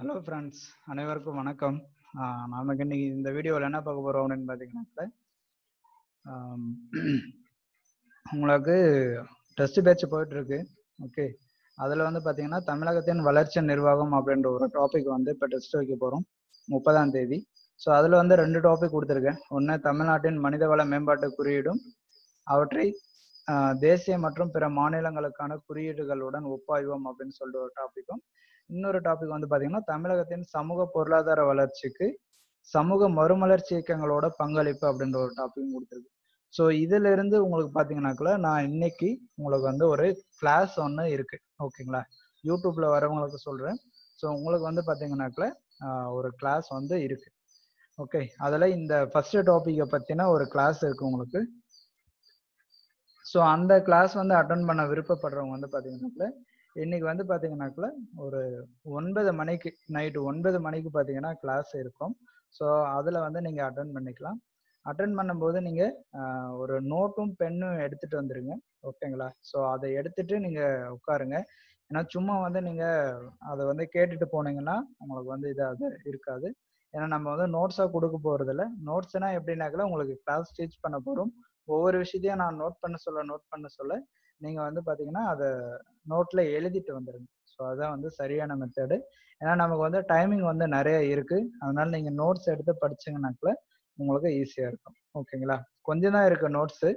Hello friends அனைவருக்கும் வணக்கம். நமக்கு இன்னைக்கு இந்த வீடியோவில் என்ன பார்க்க போகிறோம் அப்படின்னு பார்த்தீங்கன்னாக்க உங்களுக்கு டெஸ்ட் பேட்ச் போயிட்டு இருக்கு. ஓகே அதில் வந்து பார்த்தீங்கன்னா தமிழகத்தின் வளர்ச்சி நிர்வாகம் அப்படின்ற ஒரு டாபிக் வந்து இப்போ டெஸ்ட் வைக்க போகிறோம் முப்பதாம் தேதி. ஸோ அதில் வந்து ரெண்டு டாபிக் கொடுத்துருக்கேன். ஒன்று தமிழ்நாட்டின் மனிதவள மேம்பாட்டு குறியீடும் அவற்றை தேசிய மற்றும் பிற மாநிலங்களுக்கான குறியீடுகளுடன் ஒப்பாய்வோம் அப்படின்னு சொல்லிட்டு ஒரு டாப்பிக்கும் இன்னொரு டாபிக் வந்து பாத்தீங்கன்னா தமிழகத்தின் சமூக பொருளாதார வளர்ச்சிக்கு சமூக மறுமலர்ச்சி இயக்கங்களோட பங்களிப்பு அப்படின்ற ஒரு டாபிக் கொடுத்துருக்கு. ஸோ இதுல இருந்து உங்களுக்கு பாத்தீங்கன்னாக்குள்ள நான் இன்னைக்கு உங்களுக்கு வந்து ஒரு கிளாஸ் ஒன்று இருக்கு. ஓகேங்களா யூடியூப்ல வரவங்களுக்கு சொல்றேன். ஸோ உங்களுக்கு வந்து பாத்தீங்கன்னாக்குள்ள ஒரு கிளாஸ் வந்து இருக்கு. ஓகே அதில் இந்த ஃபர்ஸ்ட் டாப்பிக்கை பற்றின ஒரு கிளாஸ் இருக்கு உங்களுக்கு. ஸோ அந்த கிளாஸ் வந்து அட்டன் பண்ண விருப்பப்படுறவங்க வந்து பார்த்தீங்கன்னாக்குள்ள இன்னைக்கு வந்து பார்த்தீங்கன்னாக்குள்ள ஒரு ஒன்பது மணிக்கு நைட்டு ஒன்பது மணிக்கு பார்த்தீங்கன்னா கிளாஸ் இருக்கும். ஸோ அதில் வந்து நீங்கள் அட்டன் பண்ணிக்கலாம். அட்டன் பண்ணும்போது நீங்கள் ஒரு நோட்டும் பென்னும் எடுத்துட்டு வந்துருங்க. ஓகேங்களா ஸோ அதை எடுத்துட்டு நீங்கள் உட்காருங்க. ஏன்னா சும்மா வந்து நீங்கள் அதை வந்து கேட்டுட்டு போனீங்கன்னா உங்களுக்கு வந்து இது அது இருக்காது. ஏன்னா நம்ம வந்து நோட்ஸாக கொடுக்க போகிறதில்ல நோட்ஸ்னா எப்படின்னாக்கல உங்களுக்கு கிளாஸ் டீச் பண்ண போகிறோம் ஒவ்வொரு விஷயத்தையும் நான் நோட் பண்ண சொல்ல நோட் பண்ண சொல்ல நீங்கள் வந்து பார்த்தீங்கன்னா அதை நோட்டில் எழுதிட்டு வந்துடுங்க ஸோ அதான் வந்து சரியான மெத்தடு ஏன்னா நமக்கு வந்து டைமிங் வந்து நிறைய இருக்கு. அதனால நீங்கள் நோட்ஸ் எடுத்து படிச்சிங்கனாக்குள்ள உங்களுக்கு ஈஸியாக இருக்கும். ஓகேங்களா கொஞ்சம் தான் இருக்கு நோட்ஸு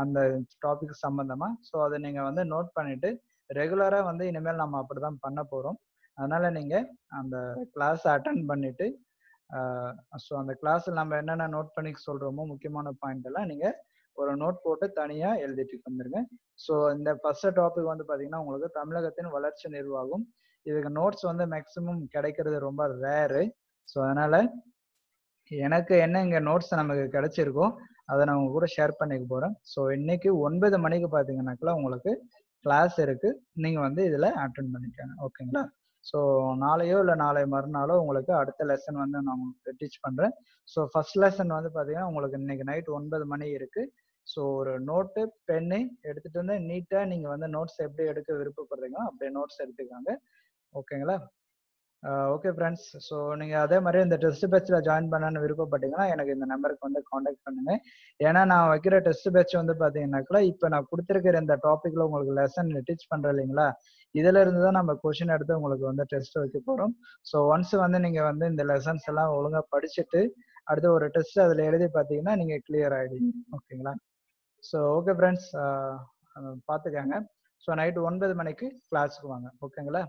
அந்த டாபிக் சம்மந்தமாக ஸோ அதை நீங்கள் வந்து நோட் பண்ணிட்டு ரெகுலராக வந்து இனிமேல் நம்ம அப்படி தான் பண்ண போகிறோம் அதனால நீங்கள் அந்த கிளாஸ் அட்டன் பண்ணிட்டு ஸோ அந்த கிளாஸில் நம்ம என்னென்ன நோட் பண்ணி சொல்கிறோமோ முக்கியமான பாயிண்ட் எல்லாம் நீங்கள் ஒரு நோட் போட்டு தனியாக எழுதிட்டு வந்துருங்க. ஸோ இந்த ஃபர்ஸ்ட் டாபிக் வந்து பார்த்தீங்கன்னா உங்களுக்கு தமிழகத்தின் வளர்ச்சி நிர்வாகம். இதுக்கு நோட்ஸ் வந்து மேக்சிமம் கிடைக்கிறது ரொம்ப ரேரு ஸோ அதனால எனக்கு என்ன இங்கே நோட்ஸ் நமக்கு கிடைச்சிருக்கோ அதை நான் உங்க கூட ஷேர் பண்ணிக்க போகிறேன் ஸோ இன்னைக்கு ஒன்பது மணிக்கு பார்த்தீங்கன்னாக்கா உங்களுக்கு கிளாஸ் இருக்கு. நீங்கள் வந்து இதில் அட்டன் பண்ணிக்கோங்க. ஓகேங்களா ஸோ நாளையோ இல்லை நாளை மறுநாளோ உங்களுக்கு அடுத்த லெசன் வந்து நான் உங்களுக்கு டீச் பண்ணுறேன் ஸோ ஃபர்ஸ்ட் லெசன் வந்து பார்த்தீங்கன்னா உங்களுக்கு இன்னைக்கு நைட் ஒன்பது மணி இருக்குது ஸோ ஒரு நோட்டு பென்னு எடுத்துட்டு வந்து நீட்டாக நீங்கள் வந்து நோட்ஸ் எப்படி எடுக்க விருப்பப்படுறீங்களோ அப்படியே நோட்ஸ் எடுத்துக்காங்க. ஓகேங்களா ஓகே ஃப்ரெண்ட்ஸ் ஸோ நீங்கள் அதே மாதிரி இந்த டெஸ்ட் பேட்சில் ஜாயின் பண்ணணும்னு விருப்பப்பட்டீங்கன்னா எனக்கு இந்த நம்பருக்கு வந்து காண்டாக்ட் பண்ணுங்க. ஏன்னா நான் வைக்கிற டெஸ்ட் பேட்ச் வந்து பார்த்தீங்கன்னாக்கா இப்போ நான் கொடுத்துருக்கிற இந்த டாப்பிக்கில் உங்களுக்கு லெசன் டீச் பண்ணுறேன் இல்லைங்களா? இதுல இருந்து தான் நம்ம கொஷின் எடுத்து உங்களுக்கு வந்து டெஸ்ட் வைக்க போகிறோம் ஸோ ஒன்ஸ் வந்து நீங்கள் வந்து இந்த லெசன்ஸ் எல்லாம் ஒழுங்காக படிச்சுட்டு அடுத்து ஒரு டெஸ்ட் அதில் எழுதி பார்த்தீங்கன்னா நீங்கள் கிளியர் ஆகிடுங்க ஓகேங்களா ஸோ ஓகே ஃப்ரெண்ட்ஸ் பார்த்துக்கங்க ஸோ நைட்டு ஒன்பது மணிக்கு கிளாஸுக்கு வாங்க. ஓகேங்களா?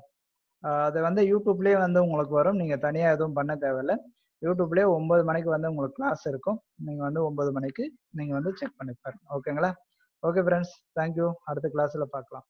அது வந்து யூடியூப்லேயே வந்து உங்களுக்கு வரும். நீங்கள் தனியாக எதுவும் பண்ண தேவையில்ல. யூடியூப்லேயே ஒன்பது மணிக்கு வந்து உங்களுக்கு கிளாஸ் இருக்கும். நீங்கள் வந்து ஒன்பது மணிக்கு நீங்கள் வந்து செக் பண்ணி பாருங்க. ஓகேங்களா? ஓகே ஃப்ரெண்ட்ஸ் தேங்க்யூ அடுத்த கிளாஸில் பார்க்கலாம்